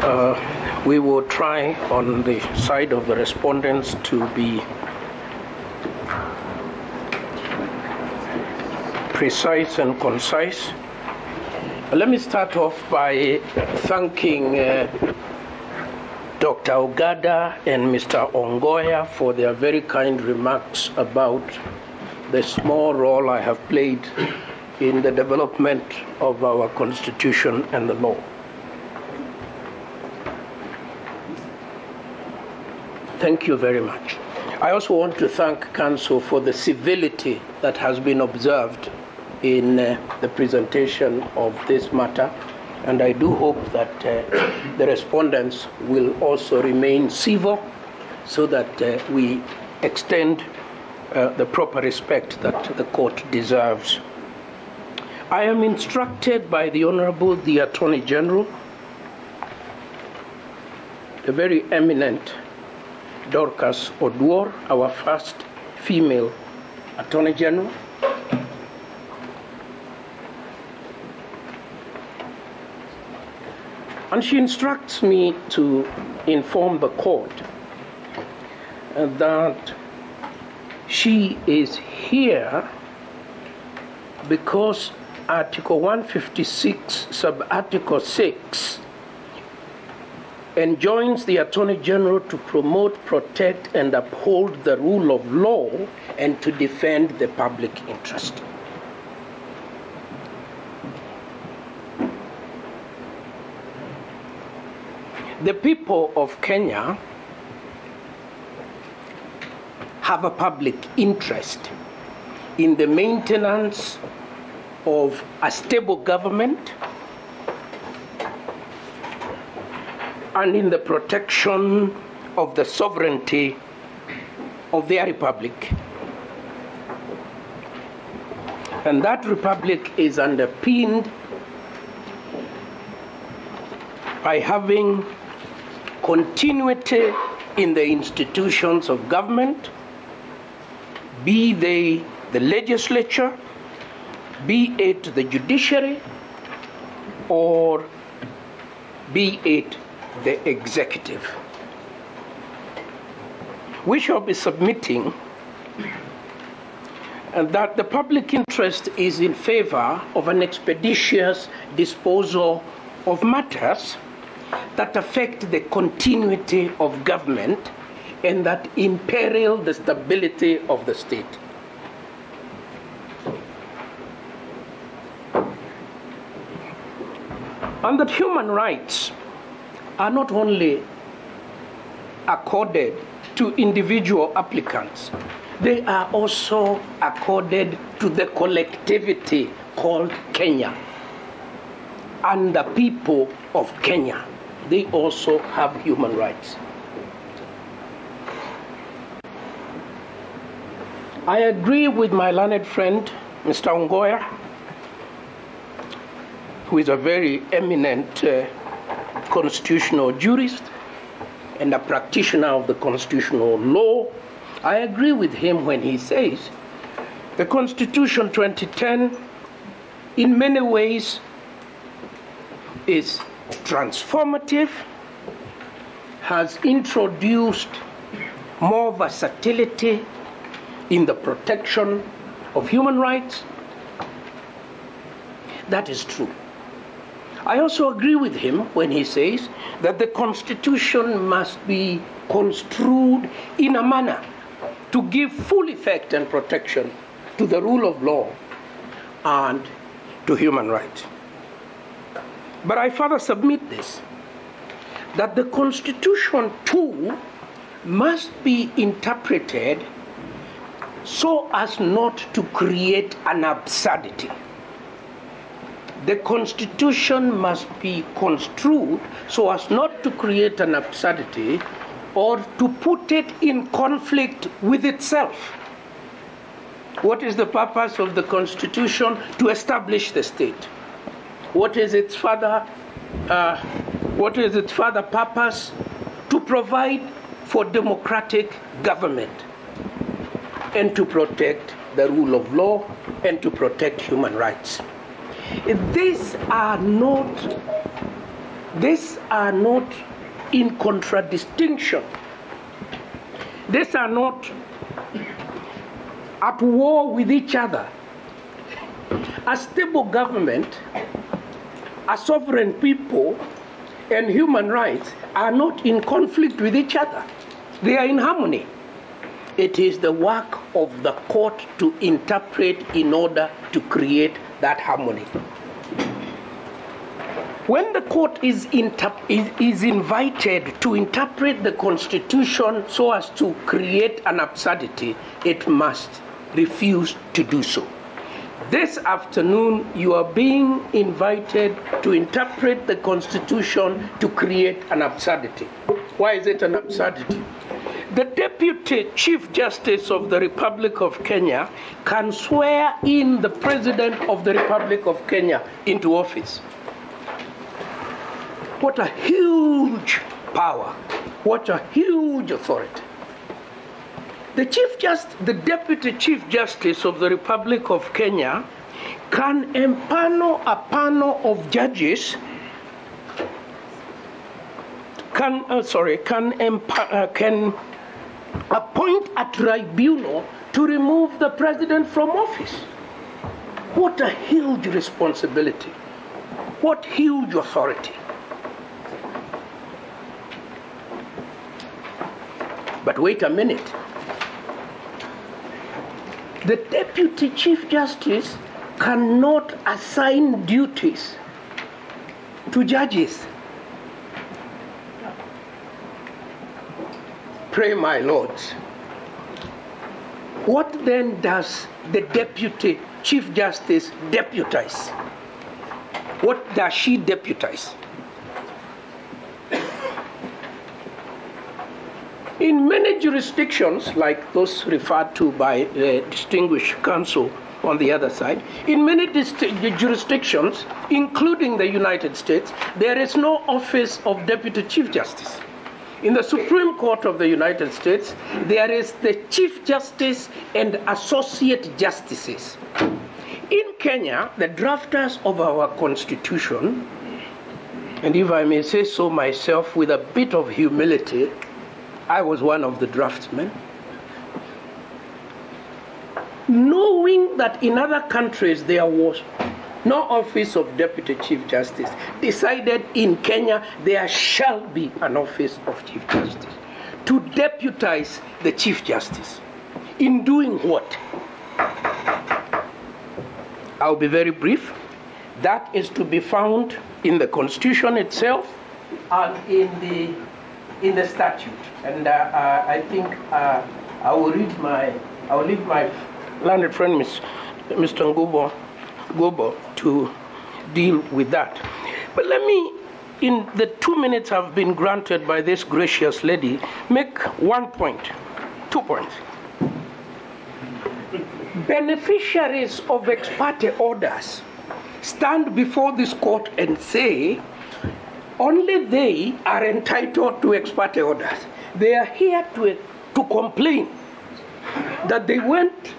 Uh, we will try on the side of the respondents to be precise and concise. Let me start off by thanking uh, Dr. Ogada and Mr. Ongoya for their very kind remarks about the small role I have played in the development of our constitution and the law. Thank you very much. I also want to thank Counsel for the civility that has been observed in uh, the presentation of this matter, and I do hope that uh, the respondents will also remain civil so that uh, we extend uh, the proper respect that the court deserves. I am instructed by the Honorable the Attorney General, a very eminent Dorcas Oduor, our first female Attorney General, And she instructs me to inform the court uh, that she is here because Article 156, sub Article 6, enjoins the Attorney General to promote, protect, and uphold the rule of law and to defend the public interest. The people of Kenya have a public interest in the maintenance of a stable government and in the protection of the sovereignty of their republic. And that republic is underpinned by having continuity in the institutions of government, be they the legislature, be it the judiciary, or be it the executive. We shall be submitting that the public interest is in favor of an expeditious disposal of matters that affect the continuity of government and that imperil the stability of the state. And that human rights are not only accorded to individual applicants, they are also accorded to the collectivity called Kenya and the people of Kenya they also have human rights. I agree with my learned friend, Mr. Ongoya, who is a very eminent uh, constitutional jurist and a practitioner of the constitutional law. I agree with him when he says the Constitution 2010, in many ways, is transformative, has introduced more versatility in the protection of human rights. That is true. I also agree with him when he says that the Constitution must be construed in a manner to give full effect and protection to the rule of law and to human rights. But I further submit this that the Constitution too must be interpreted so as not to create an absurdity. The Constitution must be construed so as not to create an absurdity or to put it in conflict with itself. What is the purpose of the Constitution? To establish the state. What is its further, uh, what is its further purpose? To provide for democratic government and to protect the rule of law and to protect human rights. These are not These are not in contradistinction. These are not at war with each other. A stable government, a sovereign people, and human rights are not in conflict with each other. They are in harmony. It is the work of the court to interpret in order to create that harmony. When the court is, is, is invited to interpret the Constitution so as to create an absurdity, it must refuse to do so. This afternoon, you are being invited to interpret the Constitution to create an absurdity. Why is it an absurdity? The Deputy Chief Justice of the Republic of Kenya can swear in the President of the Republic of Kenya into office. What a huge power. What a huge authority. The Chief Just, the Deputy Chief Justice of the Republic of Kenya can empanel a panel of judges can uh, sorry can empa- uh, can appoint a tribunal to remove the president from office. What a huge responsibility. What huge authority. But wait a minute. The Deputy Chief Justice cannot assign duties to judges. Pray, my lords. What then does the Deputy Chief Justice deputize? What does she deputize? In many jurisdictions, like those referred to by the distinguished counsel on the other side, in many jurisdictions, including the United States, there is no office of Deputy Chief Justice. In the Supreme Court of the United States, there is the Chief Justice and Associate Justices. In Kenya, the drafters of our Constitution, and if I may say so myself with a bit of humility, I was one of the draftsmen. Knowing that in other countries there was no office of deputy chief justice, decided in Kenya there shall be an office of chief justice to deputize the chief justice. In doing what? I'll be very brief. That is to be found in the Constitution itself and in the in the statute. And uh, uh, I think uh, I will read my, I will leave my learned friend, Ms. Mr. Ngubo, Gobo, to deal with that. But let me, in the two minutes I've been granted by this gracious lady, make one point, two points. Beneficiaries of ex parte orders stand before this court and say, only they are entitled to ex parte orders. They are here to, to complain that they went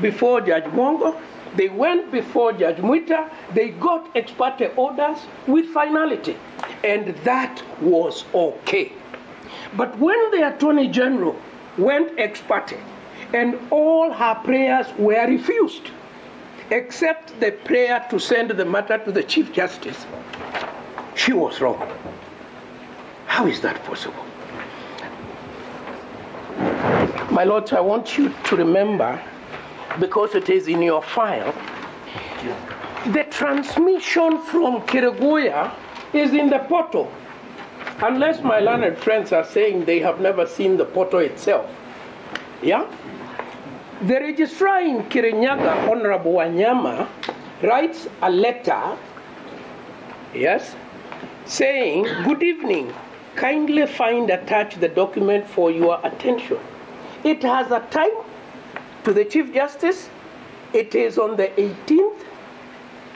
before Judge Mongo, they went before Judge Muita, they got ex parte orders with finality, and that was okay. But when the Attorney General went ex parte, and all her prayers were refused, except the prayer to send the matter to the Chief Justice, she was wrong. How is that possible? My lords, I want you to remember, because it is in your file, the transmission from Kirinyaga is in the portal. Unless my learned friends are saying they have never seen the portal itself. Yeah? The registrar in Kirinyaga, Honorable Wanyama, writes a letter, yes, saying, Good evening, kindly find attached the document for your attention. It has a time to the Chief Justice, it is on the 18th,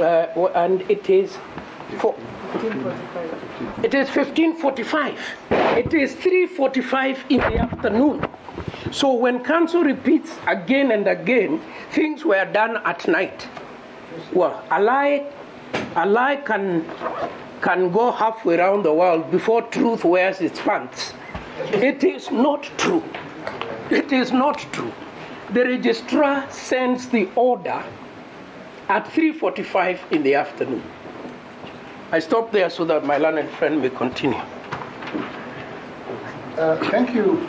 uh, and it is for, it is 1545. It is 345 in the afternoon. So when counsel repeats again and again, things were done at night. Well, a lie, a lie can can go halfway around the world before truth wears its pants. It is not true. It is not true. The registrar sends the order at 3:45 in the afternoon. I stop there so that my learned friend may continue. Uh, thank you.